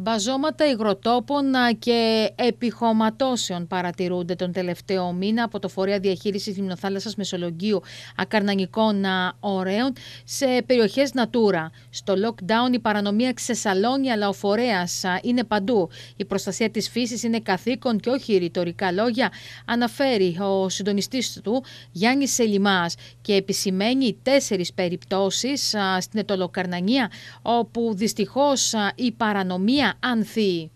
Μπαζώματα υγροτόπων και επιχωματώσεων παρατηρούνται τον τελευταίο μήνα από το Φορέα Διαχείρισης Λιμνοθάλασσας Μεσολογγίου Ακαρνανικών Ωραίων σε περιοχές Natura. Στο lockdown η παρανομία ξεσαλώνει αλλά ο φορέας είναι παντού. Η προστασία της φύσης είναι καθήκον και όχι ρητορικά λόγια, αναφέρει ο συντονιστής του Γιάννης Σελιμάς και επισημαίνει τέσσερις περιπτώσεις στην Ετωλοκαρνανία όπου δυστυχώς η παρανομία ανθεί.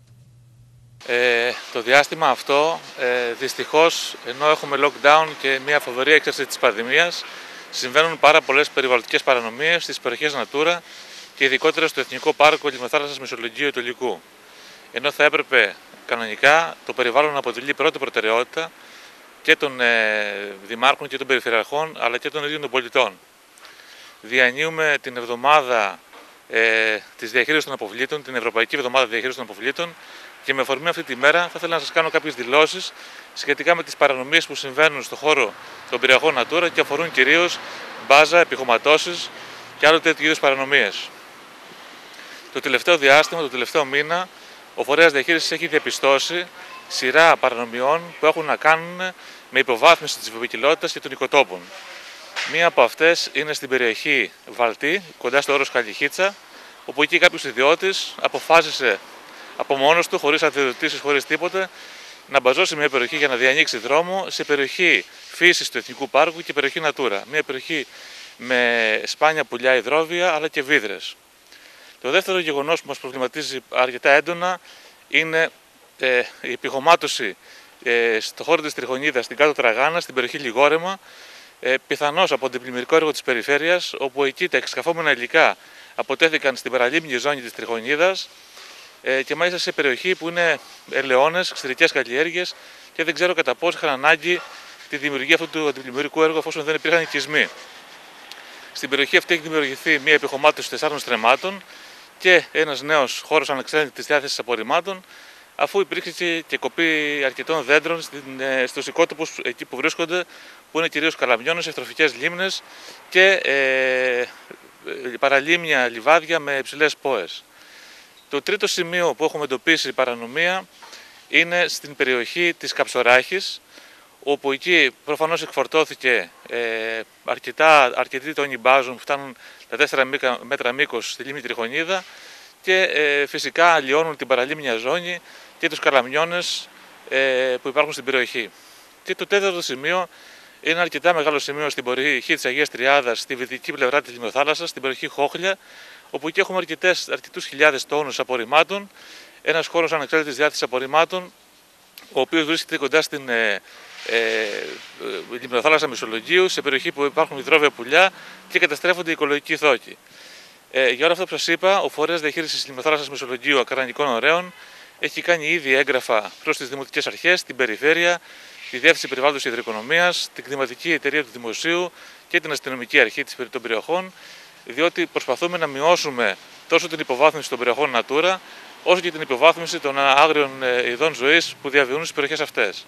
Ε, το διάστημα αυτό, ε, δυστυχώς, ενώ έχουμε lockdown και μια φοβερή έξαρση της πανδημίας, συμβαίνουν πάρα πολλές περιβαλλοντικές παρανομίες στις περιοχές Natura και ειδικότερα στο Εθνικό Πάρκο Λιμνοθάλασσας Μεσολογγίου Ιτωλικού. Ενώ θα έπρεπε κανονικά το περιβάλλον να αποτελεί πρώτη προτεραιότητα και των ε, δημάρχων και των περιφερειαρχών αλλά και των ίδιων των πολιτών. Διανύουμε την εβδομάδα ε, της διαχείρισης των αποβλήτων, την Ευρωπαϊκή Εβδομάδα Διαχείρισης των Αποβλήτων. Και με αφορμή αυτή τη μέρα θα ήθελα να σας κάνω κάποιες δηλώσεις σχετικά με τις παρανομίες που συμβαίνουν στον χώρο των περιοχών Natura και αφορούν κυρίως μπάζα, επιχωματώσεις και άλλου τέτοιου είδους παρανομίες. Το τελευταίο διάστημα, το τελευταίο μήνα, ο φορέας διαχείρισης έχει διαπιστώσει σειρά παρανομιών που έχουν να κάνουν με υποβάθμιση της βιοποικιλότητας και των οικοτόπων. Μία από αυτές είναι στην περιοχή Βαλτή, κοντά στο όρος Καλιχίτσα, όπου εκεί κάποιος ιδιώτης αποφάσισε από μόνος του, χωρίς αδειοδοτήσεις, χωρίς τίποτε, να μπαζώσει μια περιοχή για να διανοίξει δρόμο σε περιοχή φύσης του Εθνικού Πάρκου και περιοχή Natura. Μια περιοχή με σπάνια πουλιά υδρόβια αλλά και βίδρες. Το δεύτερο γεγονός που μας προβληματίζει αρκετά έντονα είναι ε, η επιχωμάτωση ε, στο χώρο της Τριχονίδα, στην κάτω Τραγάνα, στην περιοχή Λιγόρεμα, ε, πιθανώς από την πλημμυρικό έργο της περιφέρειας, όπου εκεί τα εξκαφόμενα υλικά αποτέθηκαν στην παραλίμνη ζώνη της Τριχονίδας ε, και μάλιστα σε περιοχή που είναι ελαιώνες, εξωτερικές καλλιέργειες και δεν ξέρω κατά πόσο είχαν ανάγκη τη δημιουργία αυτού του αντιπλημμυρικού έργου εφόσον δεν υπήρχαν οικισμοί. Στην περιοχή αυτή έχει δημιουργηθεί μια επιχωμάτωση τεσσάρων στρεμμάτων και ένας νέος χώρος ανεξάρτητης διάθεσης απορριμμάτων αφού υπήρξε και κοπή αρκετών δέντρων ε, στους οικότοπους εκεί που βρίσκονται, που είναι κυρίως καλαμιώνες, ευτροφικές λίμνες και ε, παραλίμνια λιβάδια με υψηλές πόες. Το τρίτο σημείο που έχουμε εντοπίσει παρανομία είναι στην περιοχή της Καψοράχης, όπου εκεί προφανώς εκφορτώθηκε ε, αρκετά, αρκετοί τόνοι μπάζουν που φτάνουν τα 4 μέτρα μήκος στη λίμνη Τριχονίδα και ε, φυσικά αλλοιώνουν την παραλίμνια ζώνη και τους καλαμιώνες ε, που υπάρχουν στην περιοχή. Και το τέταρτο σημείο είναι ένα αρκετά μεγάλο σημείο στην περιοχή της Αγίας Τριάδας, στη βυτική πλευρά της Λιμνοθάλασσα, στην περιοχή Χόχλια, όπου εκεί έχουμε αρκετούς χιλιάδες τόνους απορριμμάτων. Ένας χώρος ανεξάρτητης διάθεσης απορριμμάτων, ο οποίος βρίσκεται κοντά στην ε, ε, Λιμνοθάλασσα Μεσολογίου, σε περιοχή που υπάρχουν υδρόβια πουλιά και καταστρέφονται οι οικολογικοί θόκοι. Ε, για όλα αυτά που σας είπα, ο φορέας διαχείρισης Λιμνοθάλασσα Μεσολογίου Ακρανικών Ωραίων έχει κάνει ήδη έγγραφα προς τις δημοτικές αρχές, την περιφέρεια, τη Διεύθυνση Περιβάλλοντος και Υδροοικονομία, την Κτηματική Εταιρεία του Δημοσίου και την Αστυνομική Αρχή των περιοχών, διότι προσπαθούμε να μειώσουμε τόσο την υποβάθμιση των περιοχών Natura, όσο και την υποβάθμιση των άγριων ε, ειδών ζωής που διαβιούν στις περιοχές αυτές.